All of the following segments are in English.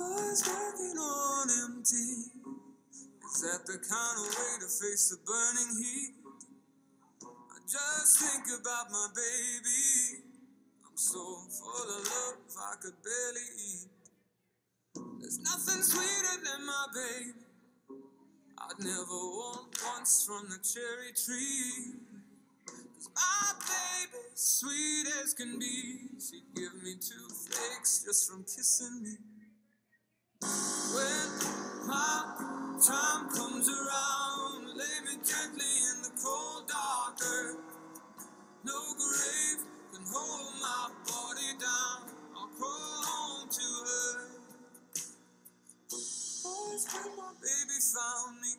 Always working on empty. Is that the kind of way to face the burning heat? I just think about my baby. I'm so full of love, I could barely eat. There's nothing sweeter than my baby. I'd never want once from the cherry tree. Cause my baby, sweet as can be, she'd give me two flakes just from kissing me. I crawl onto her somebody found me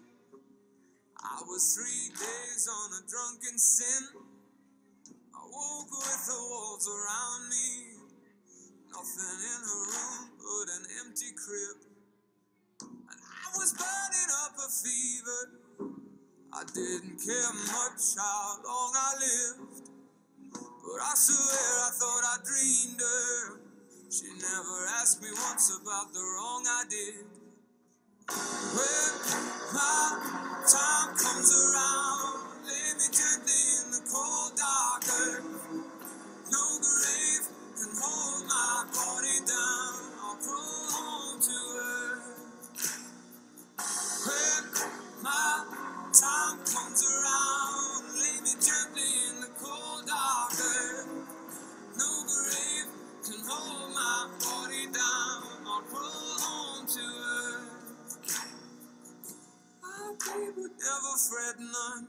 I was three days on a drunken sin. I woke with the walls around me. Nothing in a room didn't care much how long I lived. But I swear I thought I dreamed her. She never asked me once about the wrong I did. Never fret none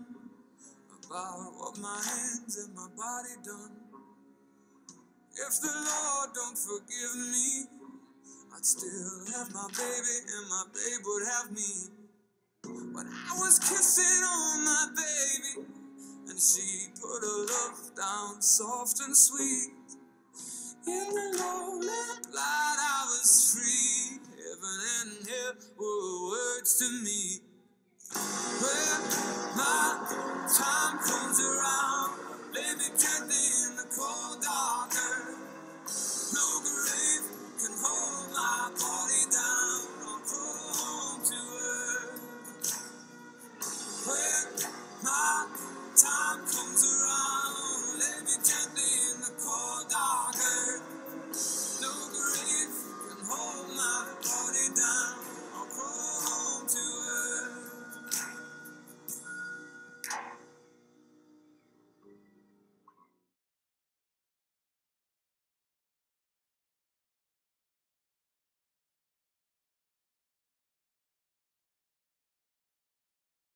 about what my hands and my body done. If the Lord don't forgive me, I'd still have my baby and my babe would have me. But I was kissing on my baby, and she put her love down soft and sweet. In the lonely light, I was free. Heaven and hell were words to me. When my time comes around.